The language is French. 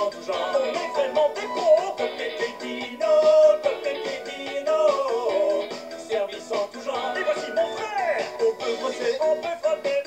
notre genre. On est tellement des pauvres, pépépédino, pépépédino. Service en tout genre. Et voici mon frère. On peut brosser, on peut frapper.